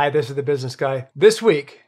Hi, this is the business guy. This week,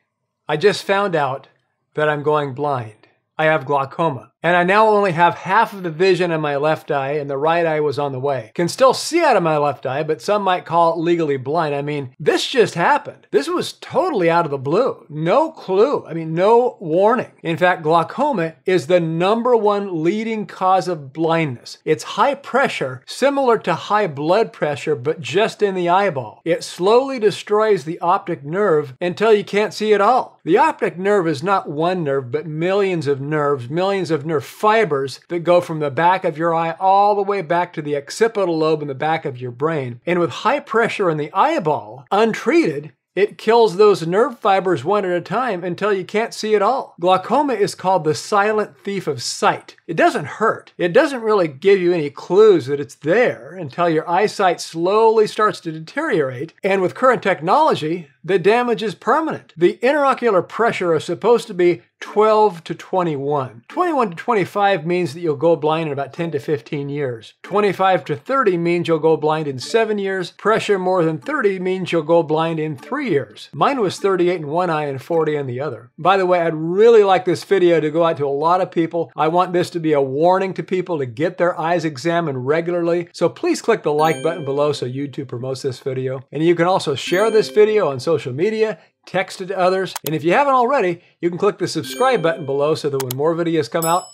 I just found out that I'm going blind. I have glaucoma and I now only have half of the vision in my left eye, and the right eye was on the way. Can still see out of my left eye, but some might call it legally blind. I mean, this just happened. This was totally out of the blue. No clue. I mean, no warning. In fact, glaucoma is the number one leading cause of blindness. It's high pressure, similar to high blood pressure, but just in the eyeball. It slowly destroys the optic nerve until you can't see at all. The optic nerve is not one nerve, but millions of nerves, millions of fibers that go from the back of your eye all the way back to the occipital lobe in the back of your brain. And with high pressure in the eyeball, untreated, it kills those nerve fibers one at a time until you can't see at all. Glaucoma is called the silent thief of sight. It doesn't hurt. It doesn't really give you any clues that it's there until your eyesight slowly starts to deteriorate. And with current technology, the damage is permanent. The interocular pressure is supposed to be 12 to 21. 21 to 25 means that you'll go blind in about 10 to 15 years. 25 to 30 means you'll go blind in 7 years. Pressure more than 30 means you'll go blind in 3 years. Mine was 38 in one eye and 40 in the other. By the way, I'd really like this video to go out to a lot of people. I want this to be a warning to people to get their eyes examined regularly. So please click the like button below so YouTube promotes this video. And you can also share this video on social media text it to others. And if you haven't already, you can click the subscribe button below so that when more videos come out,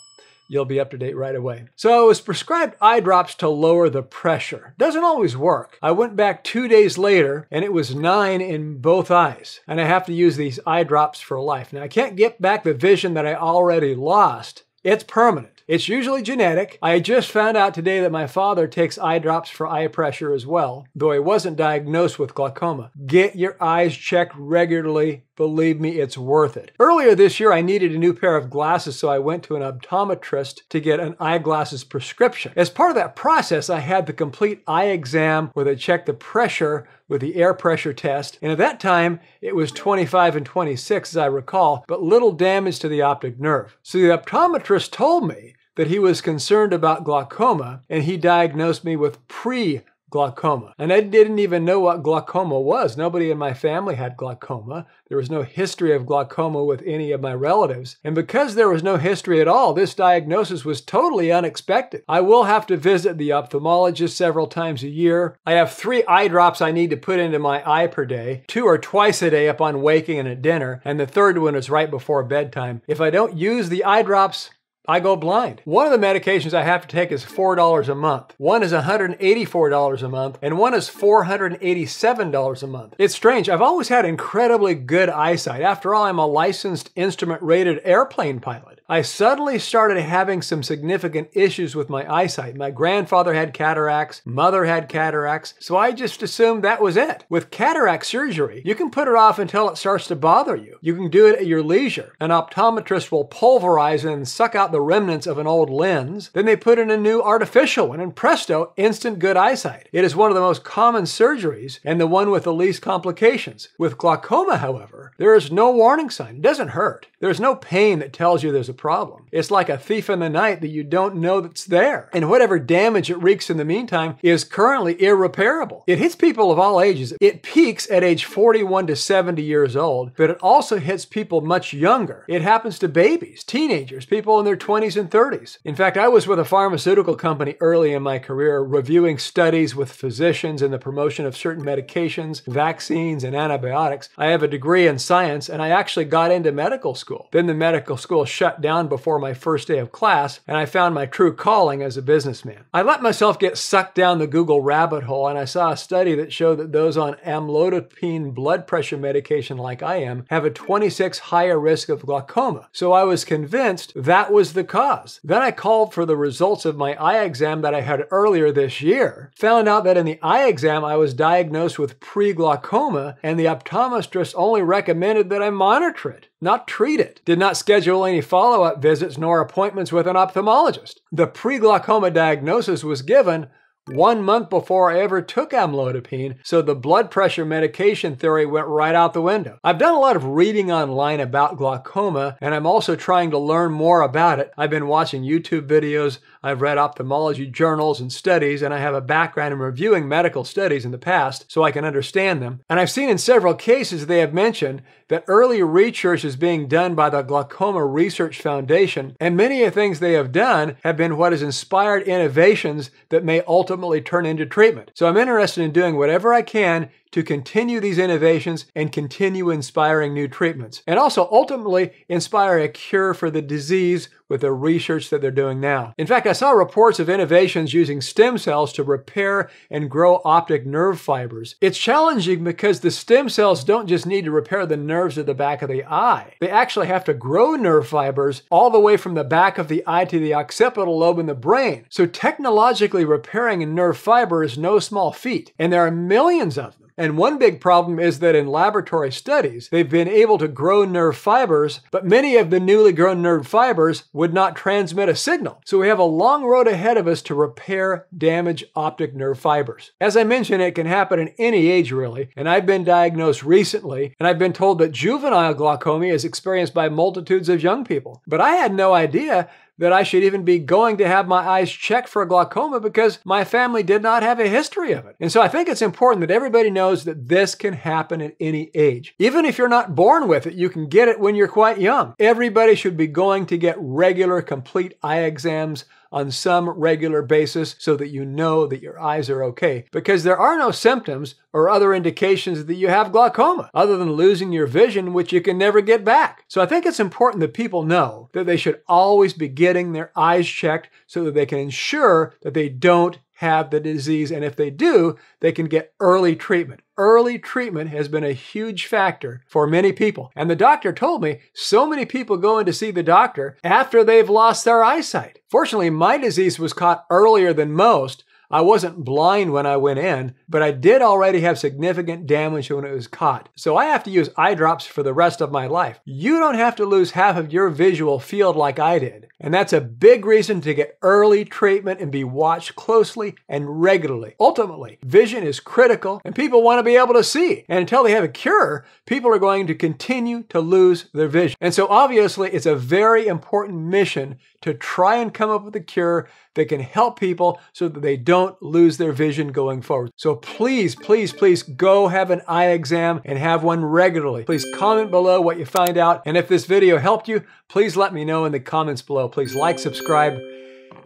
you'll be up to date right away. So I was prescribed eye drops to lower the pressure. Doesn't always work. I went back two days later and it was nine in both eyes. And I have to use these eye drops for life. Now I can't get back the vision that I already lost. It's permanent. It's usually genetic. I just found out today that my father takes eye drops for eye pressure as well, though he wasn't diagnosed with glaucoma. Get your eyes checked regularly. Believe me, it's worth it. Earlier this year, I needed a new pair of glasses, so I went to an optometrist to get an eyeglasses prescription. As part of that process, I had the complete eye exam where they checked the pressure with the air pressure test, and at that time it was 25 and 26 as I recall, but little damage to the optic nerve. So the optometrist told me that he was concerned about glaucoma and he diagnosed me with pre glaucoma. And I didn't even know what glaucoma was. Nobody in my family had glaucoma. There was no history of glaucoma with any of my relatives. And because there was no history at all, this diagnosis was totally unexpected. I will have to visit the ophthalmologist several times a year. I have three eye drops I need to put into my eye per day. Two are twice a day upon waking and at dinner, and the third one is right before bedtime. If I don't use the eye drops, I go blind. One of the medications I have to take is $4 a month. One is $184 a month, and one is $487 a month. It's strange. I've always had incredibly good eyesight. After all, I'm a licensed instrument rated airplane pilot. I suddenly started having some significant issues with my eyesight. My grandfather had cataracts, mother had cataracts, so I just assumed that was it. With cataract surgery, you can put it off until it starts to bother you. You can do it at your leisure. An optometrist will pulverize and suck out the remnants of an old lens. Then they put in a new artificial one, and presto, instant good eyesight. It is one of the most common surgeries and the one with the least complications. With glaucoma, however, there is no warning sign. It doesn't hurt. There's no pain that tells you there's a problem. It's like a thief in the night that you don't know that's there. And whatever damage it wreaks in the meantime is currently irreparable. It hits people of all ages. It peaks at age 41 to 70 years old, but it also hits people much younger. It happens to babies, teenagers, people in their 20s and 30s. In fact, I was with a pharmaceutical company early in my career reviewing studies with physicians in the promotion of certain medications, vaccines, and antibiotics. I have a degree in science and I actually got into medical school. Then the medical school shut down down before my first day of class, and I found my true calling as a businessman. I let myself get sucked down the Google rabbit hole, and I saw a study that showed that those on amlodipine blood pressure medication like I am have a 26 higher risk of glaucoma. So I was convinced that was the cause. Then I called for the results of my eye exam that I had earlier this year, found out that in the eye exam I was diagnosed with pre-glaucoma, and the optometrist only recommended that I monitor it not treat it, did not schedule any follow up visits nor appointments with an ophthalmologist. The pre glaucoma diagnosis was given one month before I ever took amlodipine, so the blood pressure medication theory went right out the window. I've done a lot of reading online about glaucoma, and I'm also trying to learn more about it. I've been watching YouTube videos, I've read ophthalmology journals and studies, and I have a background in reviewing medical studies in the past so I can understand them. And I've seen in several cases they have mentioned that early research is being done by the Glaucoma Research Foundation, and many of the things they have done have been what has inspired innovations that may ultimately turn into treatment. So I'm interested in doing whatever I can to continue these innovations and continue inspiring new treatments, and also ultimately inspire a cure for the disease with the research that they're doing now. In fact, I saw reports of innovations using stem cells to repair and grow optic nerve fibers. It's challenging because the stem cells don't just need to repair the nerves at the back of the eye. They actually have to grow nerve fibers all the way from the back of the eye to the occipital lobe in the brain. So technologically repairing a nerve fiber is no small feat, and there are millions of them. And one big problem is that in laboratory studies, they've been able to grow nerve fibers, but many of the newly grown nerve fibers would not transmit a signal. So we have a long road ahead of us to repair damaged optic nerve fibers. As I mentioned, it can happen at any age really, and I've been diagnosed recently, and I've been told that juvenile glaucoma is experienced by multitudes of young people. But I had no idea that I should even be going to have my eyes checked for glaucoma because my family did not have a history of it. And so I think it's important that everybody knows that this can happen at any age. Even if you're not born with it, you can get it when you're quite young. Everybody should be going to get regular, complete eye exams on some regular basis so that you know that your eyes are okay. Because there are no symptoms or other indications that you have glaucoma other than losing your vision, which you can never get back. So I think it's important that people know that they should always be getting their eyes checked so that they can ensure that they don't have the disease. And if they do, they can get early treatment. Early treatment has been a huge factor for many people. And the doctor told me so many people go in to see the doctor after they've lost their eyesight. Fortunately, my disease was caught earlier than most, I wasn't blind when I went in, but I did already have significant damage when it was caught. So I have to use eye drops for the rest of my life. You don't have to lose half of your visual field like I did. And that's a big reason to get early treatment and be watched closely and regularly. Ultimately, vision is critical and people want to be able to see. And until they have a cure, people are going to continue to lose their vision. And so obviously, it's a very important mission to try and come up with a cure that can help people so that they don't lose their vision going forward. So please, please, please go have an eye exam and have one regularly. Please comment below what you find out. And if this video helped you, please let me know in the comments below. Please like, subscribe,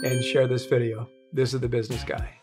and share this video. This is The Business Guy.